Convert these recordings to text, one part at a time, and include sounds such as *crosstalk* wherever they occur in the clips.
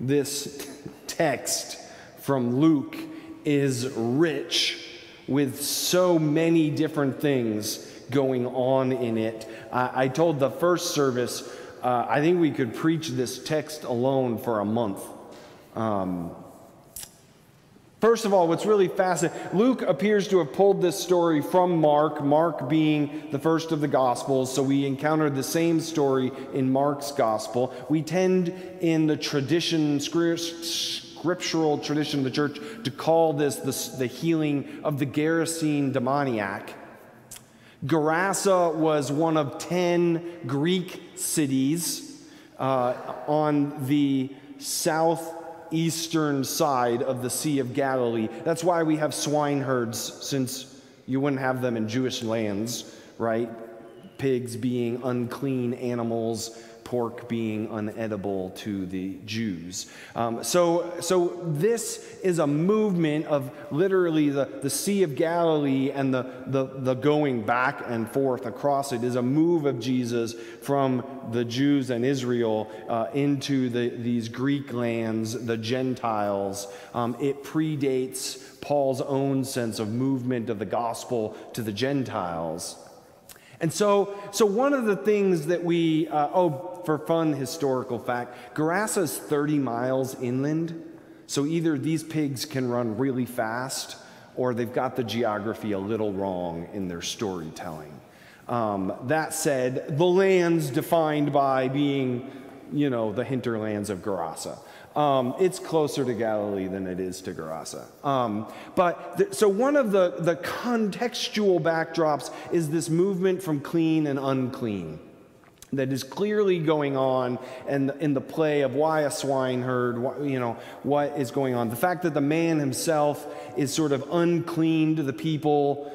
This text from Luke is rich with so many different things going on in it. I, I told the first service, uh, I think we could preach this text alone for a month. Um, First of all, what's really fascinating, Luke appears to have pulled this story from Mark, Mark being the first of the Gospels, so we encounter the same story in Mark's Gospel. We tend in the tradition, scriptural tradition of the church, to call this the, the healing of the Gerasene demoniac. Gerasa was one of 10 Greek cities uh, on the south eastern side of the Sea of Galilee. That's why we have swineherds, since you wouldn't have them in Jewish lands, right? Pigs being unclean animals pork being unedible to the Jews. Um, so, so this is a movement of literally the, the Sea of Galilee and the, the, the going back and forth across it is a move of Jesus from the Jews and Israel uh, into the, these Greek lands, the Gentiles. Um, it predates Paul's own sense of movement of the gospel to the Gentiles. And so, so one of the things that we, uh, oh, for fun historical fact, Gerasa is 30 miles inland. So either these pigs can run really fast or they've got the geography a little wrong in their storytelling. Um, that said, the land's defined by being, you know, the hinterlands of Gerasa. Um, it's closer to Galilee than it is to Gerasa. Um, but so one of the, the contextual backdrops is this movement from clean and unclean that is clearly going on and in, in the play of why a swineherd, why, you know, what is going on. The fact that the man himself is sort of unclean to the people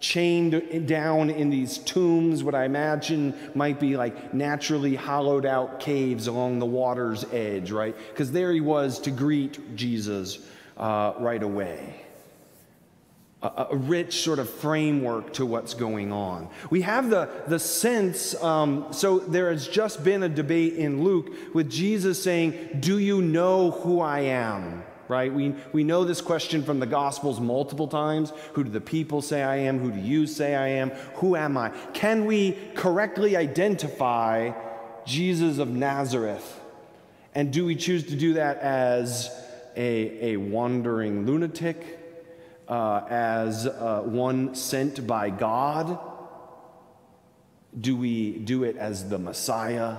chained down in these tombs, what I imagine might be like naturally hollowed out caves along the water's edge, right? Because there he was to greet Jesus uh, right away. A, rich sort of framework to what's going on. We have the, the sense, um, so there has just been a debate in Luke with Jesus saying, Do you know who I am? Right? We, we know this question from the Gospels multiple times. Who do the people say I am? Who do you say I am? Who am I? Can we correctly identify Jesus of Nazareth? And do we choose to do that as a, a wandering lunatic, uh, as uh, one sent by God? Do we do it as the Messiah?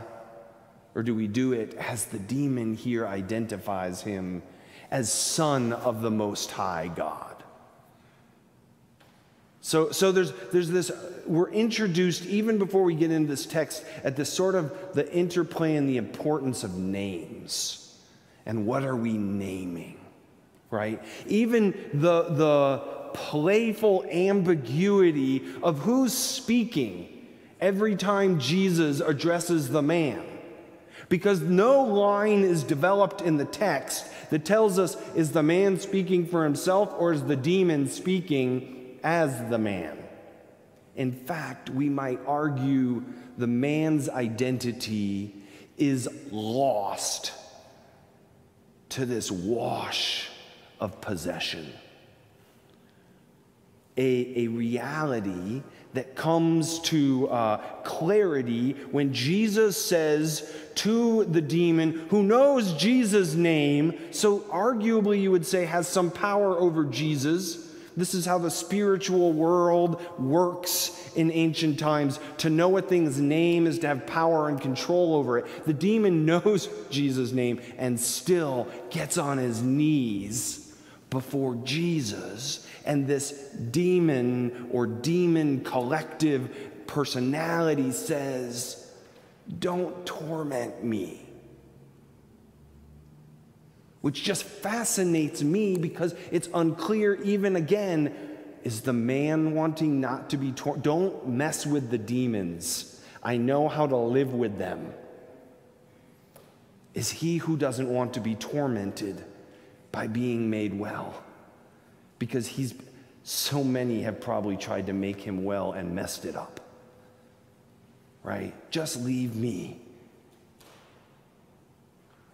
Or do we do it as the demon here identifies him as Son of the Most High God. So, so there's, there's this, we're introduced even before we get into this text at this sort of the interplay and the importance of names. And what are we naming, right? Even the, the playful ambiguity of who's speaking every time Jesus addresses the man. Because no line is developed in the text that tells us is the man speaking for himself or is the demon speaking as the man? In fact, we might argue the man's identity is lost to this wash of possession. A, a reality that comes to uh, clarity when Jesus says to the demon who knows Jesus' name, so arguably you would say has some power over Jesus. This is how the spiritual world works in ancient times. To know a thing's name is to have power and control over it. The demon *laughs* knows Jesus' name and still gets on his knees before Jesus and this demon or demon collective personality says, Don't torment me. Which just fascinates me because it's unclear, even again, is the man wanting not to be tormented? Don't mess with the demons. I know how to live with them. Is he who doesn't want to be tormented by being made well? Because he's so many have probably tried to make him well and messed it up. Right? Just leave me.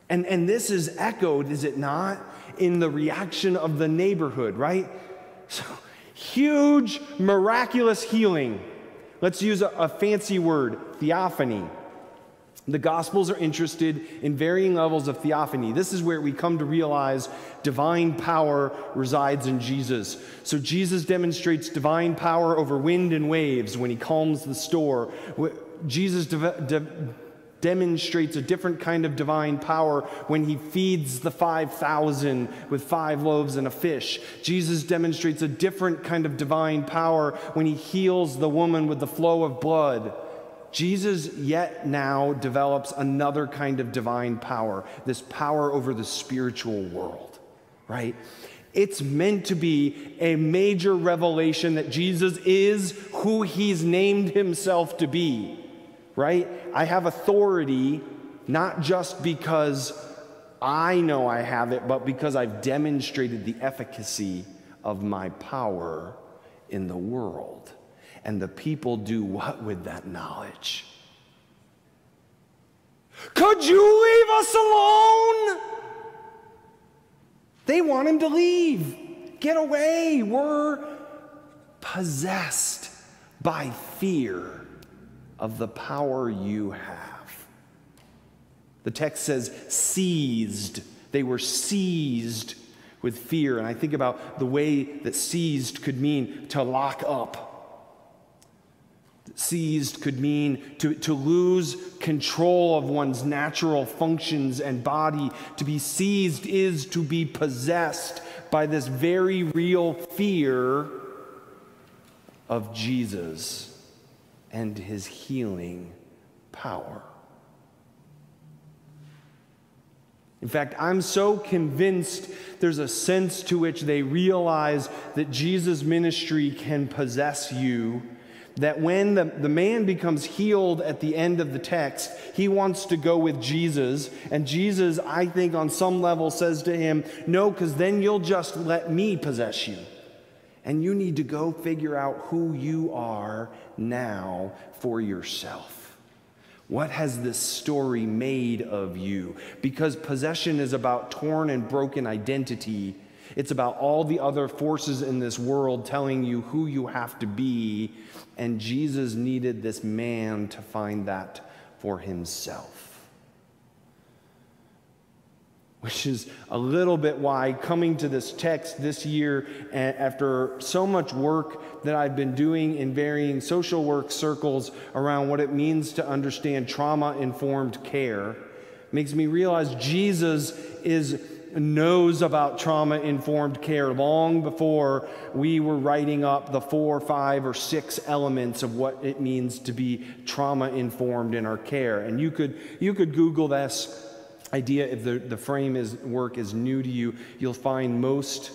And, and this is echoed, is it not, in the reaction of the neighborhood, right? So, huge, miraculous healing. Let's use a, a fancy word theophany. The Gospels are interested in varying levels of theophany. This is where we come to realize divine power resides in Jesus. So Jesus demonstrates divine power over wind and waves when he calms the storm. Jesus de- de- demonstrates a different kind of divine power when he feeds the 5,000 with five loaves and a fish. Jesus demonstrates a different kind of divine power when he heals the woman with the flow of blood. Jesus yet now develops another kind of divine power, this power over the spiritual world, right? It's meant to be a major revelation that Jesus is who he's named himself to be, right? I have authority not just because I know I have it, but because I've demonstrated the efficacy of my power in the world. And the people do what with that knowledge? Could you leave us alone? They want him to leave. Get away. We're possessed by fear of the power you have. The text says seized. They were seized with fear. And I think about the way that seized could mean to lock up Seized could mean to, to lose control of one's natural functions and body. To be seized is to be possessed by this very real fear of Jesus and his healing power. In fact, I'm so convinced there's a sense to which they realize that Jesus' ministry can possess you that when the, the man becomes healed at the end of the text, he wants to go with Jesus. And Jesus, I think, on some level says to him, No, because then you'll just let me possess you. And you need to go figure out who you are now for yourself. What has this story made of you? Because possession is about torn and broken identity. It's about all the other forces in this world telling you who you have to be and Jesus needed this man to find that for himself. Which is a little bit why coming to this text this year, after so much work that I've been doing in varying social work circles around what it means to understand trauma informed care, makes me realize Jesus is knows about trauma informed care long before we were writing up the four, five, or six elements of what it means to be trauma informed in our care. And you could, you could Google this idea if the, the frame is, work is new to you. You'll find most,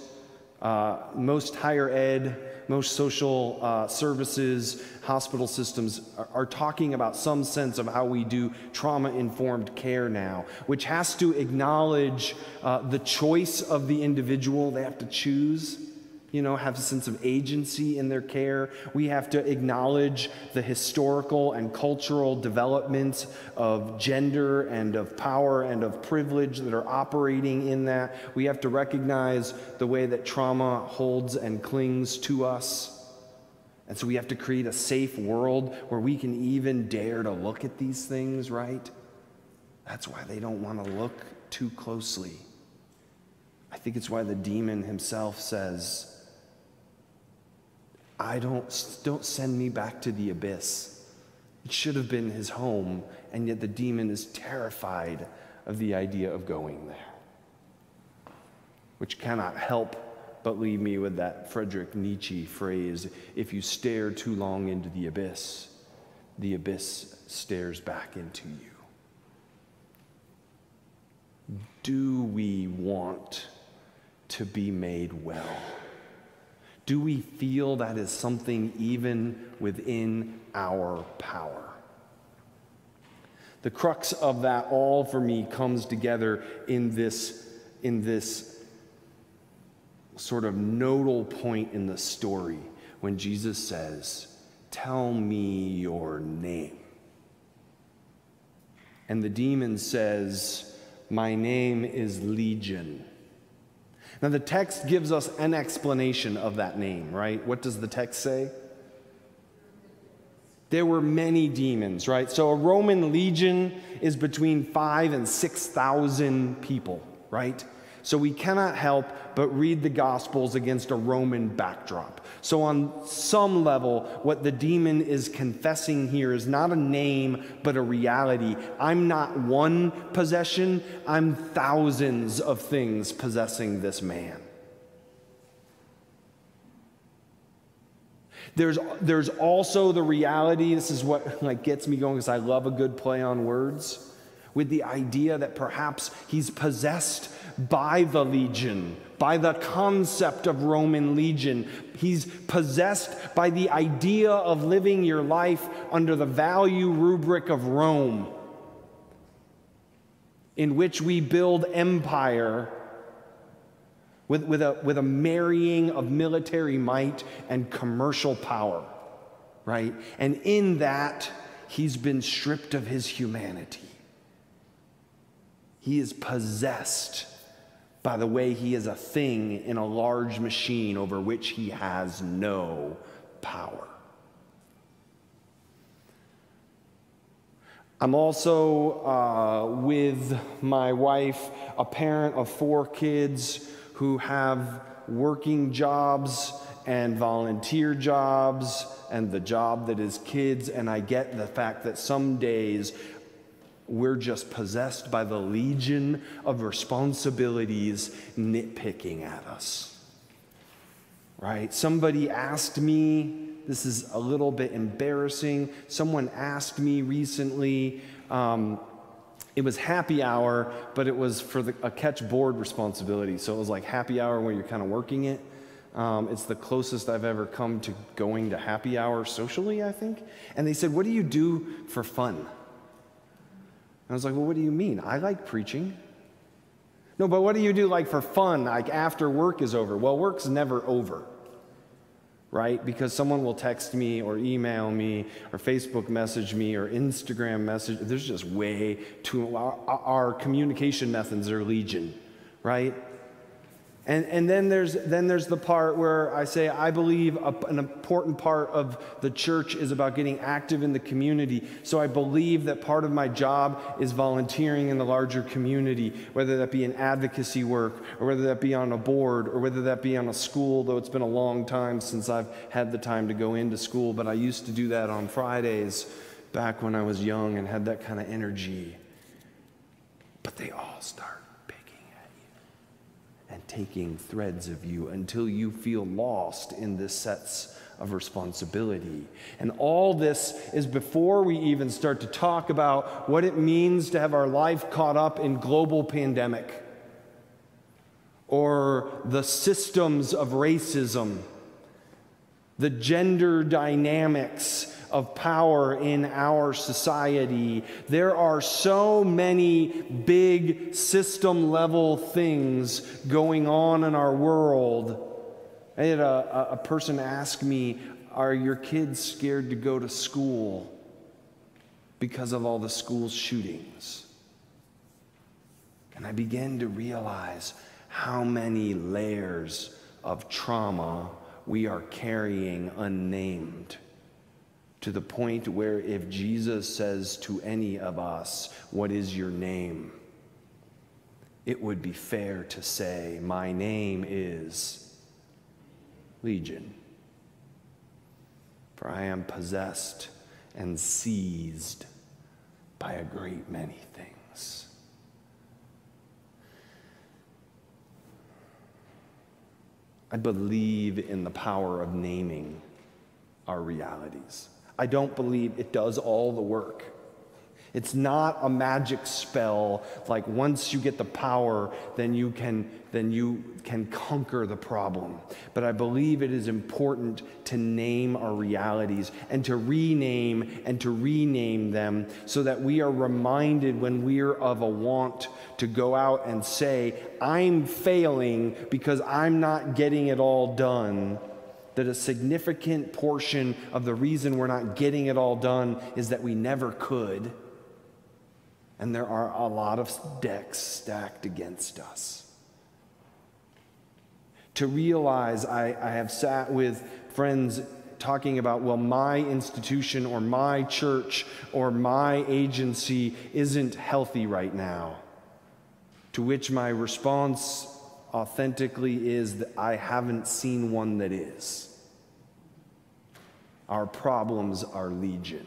uh, most higher ed most social uh, services, hospital systems are, are talking about some sense of how we do trauma informed care now, which has to acknowledge uh, the choice of the individual. They have to choose you know, have a sense of agency in their care. We have to acknowledge the historical and cultural developments of gender and of power and of privilege that are operating in that. We have to recognize the way that trauma holds and clings to us. And so we have to create a safe world where we can even dare to look at these things, right? That's why they don't want to look too closely. I think it's why the demon himself says, I don't, don't send me back to the abyss. It should have been his home, and yet the demon is terrified of the idea of going there. Which cannot help but leave me with that Friedrich Nietzsche phrase if you stare too long into the abyss, the abyss stares back into you. Do we want to be made well? Do we feel that is something even within our power? The crux of that all for me comes together in this, in this sort of nodal point in the story when Jesus says, Tell me your name. And the demon says, My name is Legion. Now, the text gives us an explanation of that name, right? What does the text say? There were many demons, right? So a Roman legion is between five and 6,000 people, right? So we cannot help but read the Gospels against a Roman backdrop. So, on some level, what the demon is confessing here is not a name, but a reality. I'm not one possession, I'm thousands of things possessing this man. There's, there's also the reality, this is what like gets me going because I love a good play on words, with the idea that perhaps he's possessed by the legion, by the concept of Roman legion. He's possessed by the idea of living your life under the value rubric of Rome, in which we build empire with, with, a, with a marrying of military might and commercial power, right? And in that, he's been stripped of his humanity. He is possessed by the way he is a thing in a large machine over which he has no power. I'm also uh, with my wife, a parent of four kids who have working jobs and volunteer jobs and the job that is kids. And I get the fact that some days we're just possessed by the legion of responsibilities nitpicking at us. Right? Somebody asked me, this is a little bit embarrassing. Someone asked me recently, um, it was happy hour, but it was for the, a catch board responsibility. So it was like happy hour where you're kind of working it. Um, it's the closest I've ever come to going to happy hour socially, I think. And they said, What do you do for fun? I was like, well, what do you mean? I like preaching. No, but what do you do like for fun, like after work is over? Well, work's never over, right? Because someone will text me or email me or Facebook message me or Instagram message. There's just way too, our, our communication methods are legion, right? And, and then, there's, then there's the part where I say, I believe a, an important part of the church is about getting active in the community. So I believe that part of my job is volunteering in the larger community, whether that be in advocacy work, or whether that be on a board, or whether that be on a school, though it's been a long time since I've had the time to go into school. But I used to do that on Fridays back when I was young and had that kind of energy. But they all start and taking threads of you until you feel lost in this sets of responsibility. And all this is before we even start to talk about what it means to have our life caught up in global pandemic or the systems of racism, the gender dynamics of power in our society. There are so many big system level things going on in our world. I had a, a person ask me, Are your kids scared to go to school because of all the school shootings? And I began to realize how many layers of trauma we are carrying unnamed to the point where if Jesus says to any of us, What is your name? it would be fair to say, My name is Legion. For I am possessed and seized by a great many things. I believe in the power of naming our realities. I don't believe it does all the work. It's not a magic spell like once you get the power, then you can then you can conquer the problem. But I believe it is important to name our realities and to rename and to rename them so that we are reminded when we're of a want to go out and say, I'm failing because I'm not getting it all done that a significant portion of the reason we're not getting it all done is that we never could. And there are a lot of decks stacked against us. To realize, I, I have sat with friends talking about, well, my institution or my church or my agency isn't healthy right now. To which my response authentically is that I haven't seen one that is. Our problems are legion.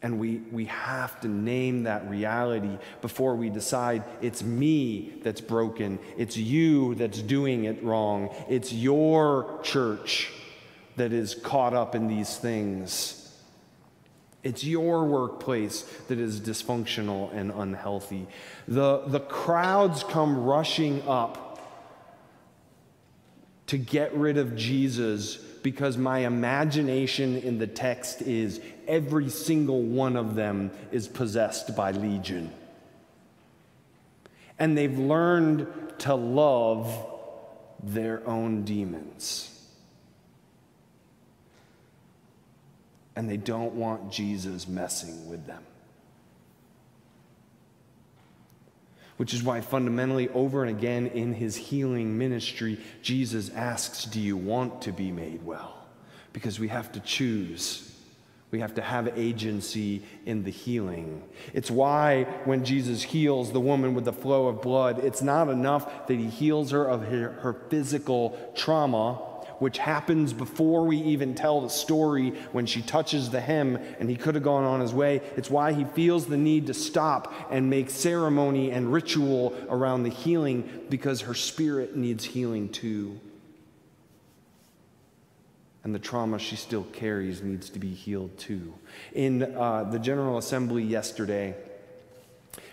And we, we have to name that reality before we decide it's me that's broken. It's you that's doing it wrong. It's your church that is caught up in these things. It's your workplace that is dysfunctional and unhealthy. The, the crowds come rushing up to get rid of Jesus because my imagination in the text is every single one of them is possessed by legion. And they've learned to love their own demons. And they don't want Jesus messing with them. which is why fundamentally, over and again in his healing ministry, Jesus asks, Do you want to be made well? Because we have to choose. We have to have agency in the healing. It's why when Jesus heals the woman with the flow of blood, it's not enough that he heals her of her, her physical trauma which happens before we even tell the story when she touches the hem and he could have gone on his way. It's why he feels the need to stop and make ceremony and ritual around the healing because her spirit needs healing too. And the trauma she still carries needs to be healed too. In uh, the General Assembly yesterday,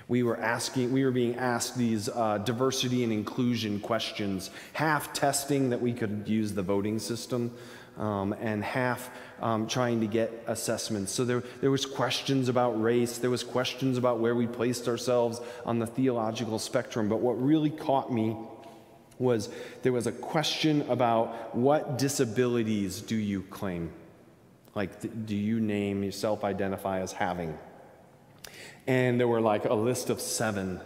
we were asking we were being asked these uh, diversity and inclusion questions half testing that we could use the voting system um, and half um, trying to get assessments. So there, there was questions about race there was questions about where we placed ourselves on the theological spectrum. But what really caught me was there was a question about what disabilities do you claim? Like do you name yourself identify as having and there were like a list of seven.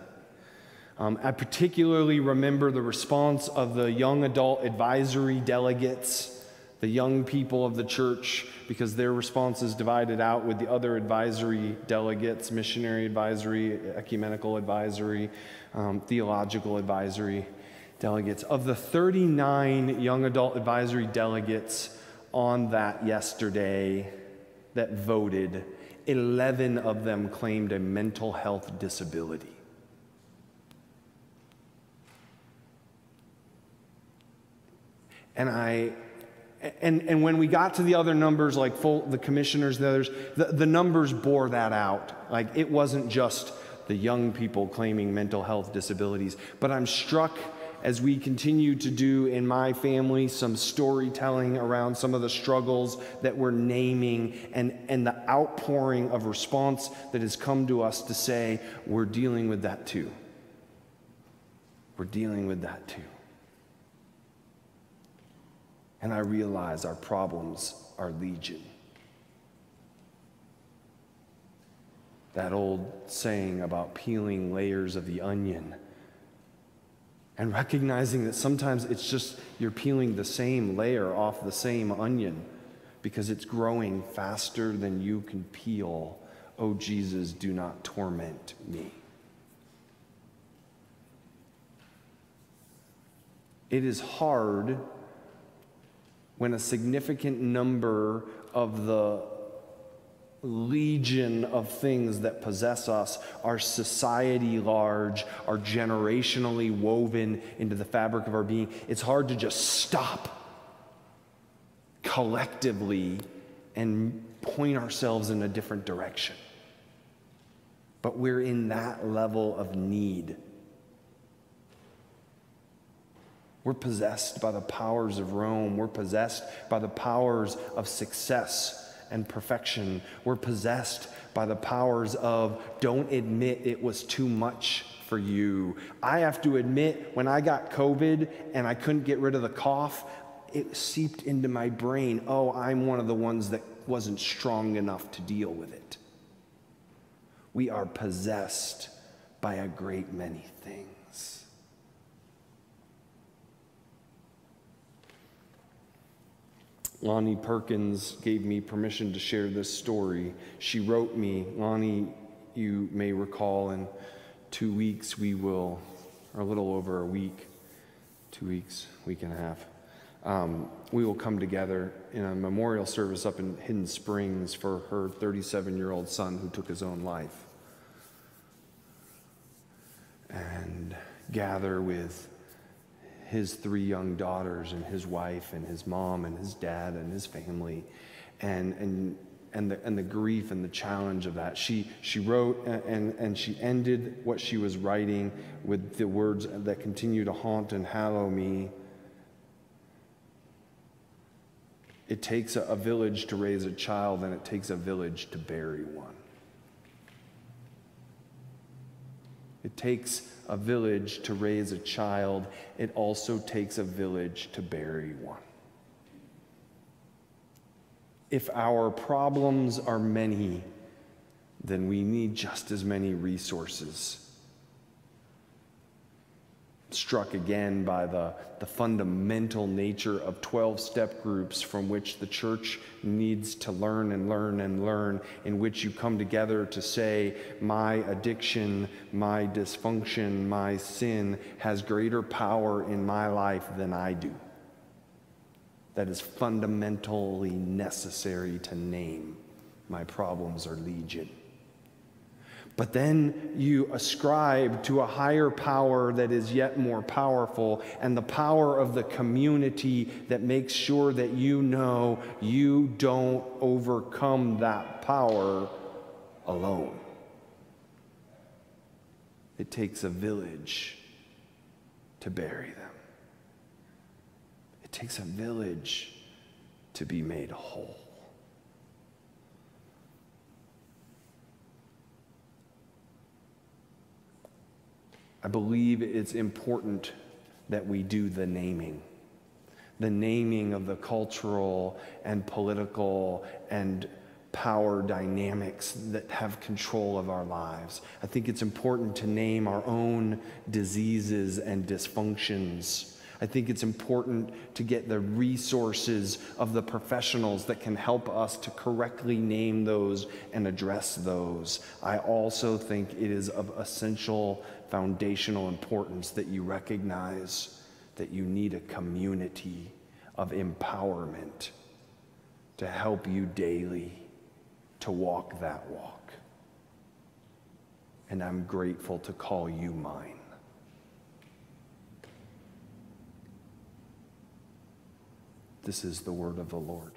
Um, I particularly remember the response of the young adult advisory delegates, the young people of the church, because their response is divided out with the other advisory delegates missionary advisory, ecumenical advisory, um, theological advisory delegates. Of the 39 young adult advisory delegates on that yesterday that voted, 11 of them claimed a mental health disability. And I and, and when we got to the other numbers, like full, the commissioners, the others, the, the numbers bore that out. Like it wasn't just the young people claiming mental health disabilities. But I'm struck as we continue to do in my family some storytelling around some of the struggles that we're naming and, and the outpouring of response that has come to us to say, we're dealing with that too. We're dealing with that too. And I realize our problems are legion. That old saying about peeling layers of the onion and recognizing that sometimes it's just you're peeling the same layer off the same onion because it's growing faster than you can peel. Oh, Jesus, do not torment me. It is hard when a significant number of the legion of things that possess us our society large, are generationally woven into the fabric of our being. It's hard to just stop collectively and point ourselves in a different direction. But we're in that level of need. We're possessed by the powers of Rome. We're possessed by the powers of success and perfection. We're possessed by the powers of don't admit it was too much for you. I have to admit, when I got COVID and I couldn't get rid of the cough, it seeped into my brain. Oh, I'm one of the ones that wasn't strong enough to deal with it. We are possessed by a great many things. Lonnie Perkins gave me permission to share this story. She wrote me, Lonnie, you may recall, in two weeks we will, or a little over a week, two weeks, week and a half, um, we will come together in a memorial service up in Hidden Springs for her 37 year old son who took his own life. And gather with his three young daughters and his wife and his mom and his dad and his family and, and, and, the, and the grief and the challenge of that. She, she wrote and, and she ended what she was writing with the words that continue to haunt and hallow me. It takes a, a village to raise a child, and it takes a village to bury one. It takes a village to raise a child, it also takes a village to bury one. If our problems are many, then we need just as many resources struck again by the, the fundamental nature of 12 step groups from which the church needs to learn and learn and learn, in which you come together to say, My addiction, my dysfunction, my sin has greater power in my life than I do. That is fundamentally necessary to name. My problems are legion. But then you ascribe to a higher power that is yet more powerful, and the power of the community that makes sure that you know you don't overcome that power alone. It takes a village to bury them, it takes a village to be made whole. I believe it's important that we do the naming. The naming of the cultural and political and power dynamics that have control of our lives. I think it's important to name our own diseases and dysfunctions. I think it's important to get the resources of the professionals that can help us to correctly name those and address those. I also think it is of essential foundational importance that you recognize that you need a community of empowerment to help you daily to walk that walk. And I'm grateful to call you mine. This is the word of the Lord.